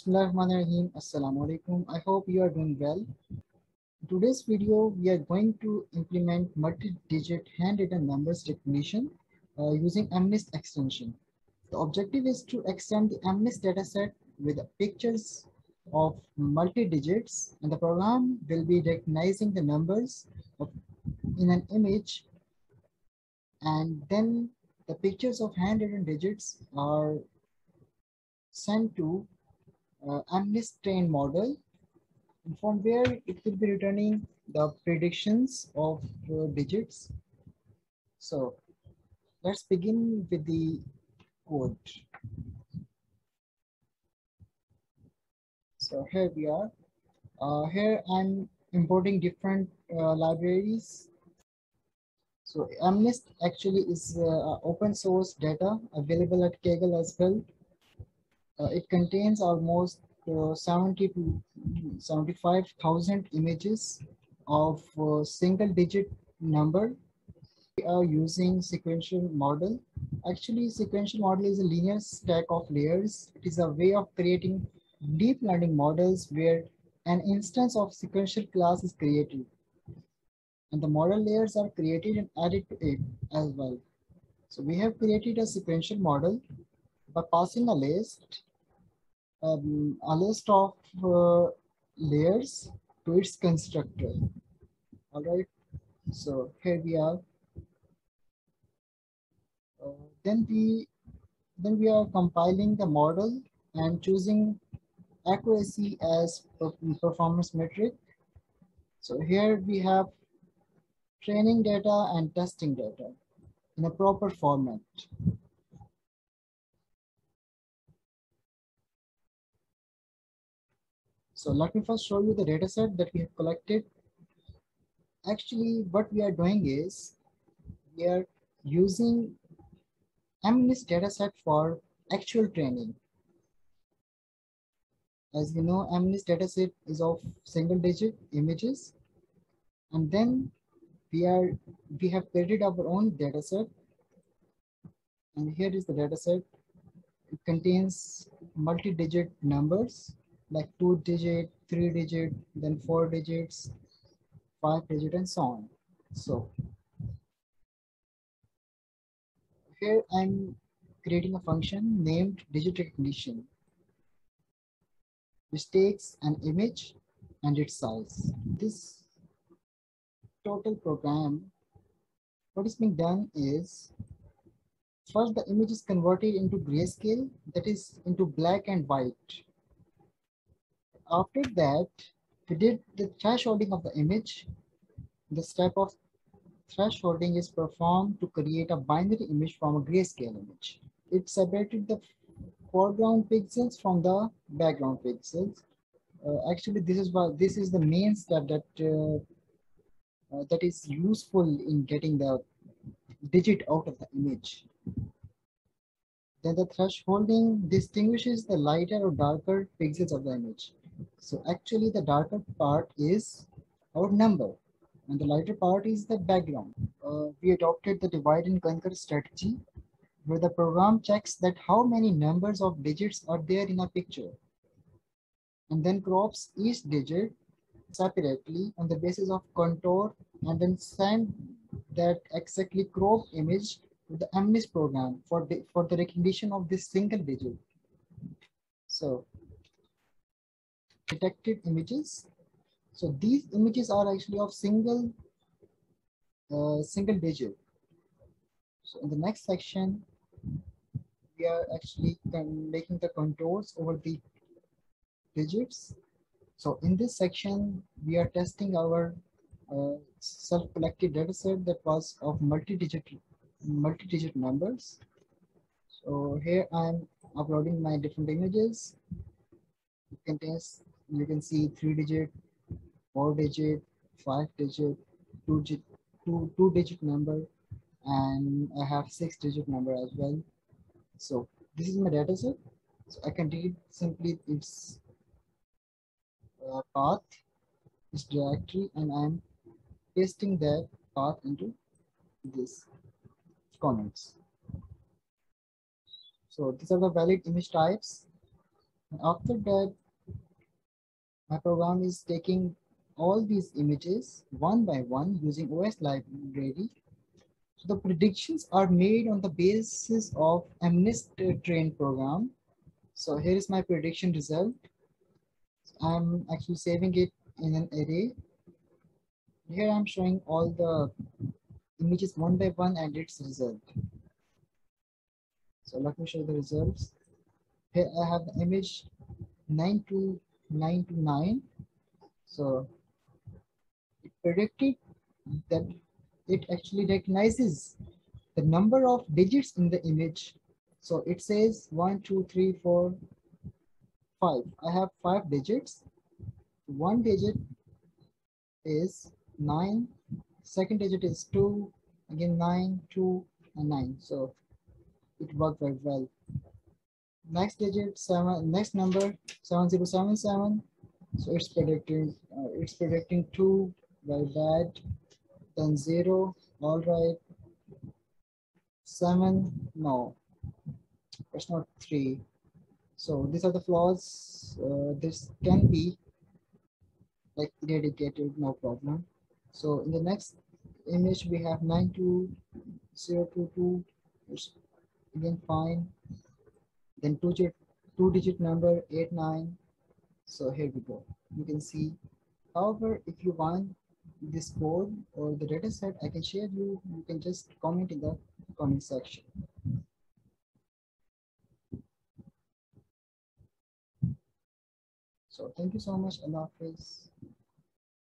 Bismillahirrahmanirrahim. Assalamu alaikum. I hope you are doing well. In today's video, we are going to implement multi-digit handwritten numbers recognition uh, using MNIST extension. The objective is to extend the MNIST dataset with pictures of multi-digits and the program will be recognizing the numbers of, in an image and then the pictures of handwritten digits are sent to uh, MNIST train model from where it will be returning the predictions of uh, digits. So let's begin with the code. So here we are. Uh, here I'm importing different uh, libraries. So MNIST actually is uh, open source data available at Kaggle as well. Uh, it contains almost uh, 70 to 75,000 images of uh, single digit number. We are using sequential model. Actually, sequential model is a linear stack of layers. It is a way of creating deep learning models where an instance of sequential class is created. And the model layers are created and added to it as well. So we have created a sequential model by passing a list um, a list of uh, layers to its constructor. All right. So here we are. Uh, then we then we are compiling the model and choosing accuracy as performance metric. So here we have training data and testing data in a proper format. So let me first show you the data set that we have collected. Actually, what we are doing is we are using MNIST data set for actual training. As you know, MNIST data set is of single digit images. And then we are we have created our own data set. And here is the data set. It contains multi-digit numbers like two digit, three digit, then four digits, five digit, and so on. So here I'm creating a function named digit recognition, which takes an image and its size. This total program, what is being done is first the image is converted into grayscale, that is into black and white after that, we did the thresholding of the image. The step of thresholding is performed to create a binary image from a grayscale image. It separated the foreground pixels from the background pixels. Uh, actually, this is what this is the main step that uh, uh, that is useful in getting the digit out of the image. Then the thresholding distinguishes the lighter or darker pixels of the image. So actually the darker part is our number and the lighter part is the background. Uh, we adopted the divide and conquer strategy where the program checks that how many numbers of digits are there in a picture and then crops each digit separately on the basis of contour and then send that exactly cropped image to the MNIST program for the, for the recognition of this single digit. So detected images. So these images are actually of single uh, single digit. So in the next section, we are actually making the contours over the digits. So in this section, we are testing our uh, self-collected data set that was of multi-digit multi-digit numbers. So here I'm uploading my different images. It contains you can see three digit, four digit, five digit, two, two, two digit number, and I have six digit number as well. So this is my data set. So I can read simply its uh, path, its directory, and I'm pasting that path into this comments. So these are the valid image types And After that, my program is taking all these images one by one using OS library. So the predictions are made on the basis of MNIST trained program. So here is my prediction result. I'm actually saving it in an array. Here I'm showing all the images one by one and its result. So let me show the results. Here I have the image 92929. So it predicted that it actually recognizes the number of digits in the image. So it says one, two, three, four, five. I have five digits. One digit is nine. Second digit is two. Again, nine, two, and nine. So it worked very well. Next digit seven, next number seven zero seven seven. So it's predicting uh, it's predicting two, very bad. Then zero, all right. Seven, no, it's not three. So these are the flaws. Uh, this can be like eradicated, no problem. So in the next image we have 92022 again fine then two digit two digit number eight nine. So here we go. You can see. However if you want this code or the data set i can share you. You can just comment in the comment section. So thank you so much allah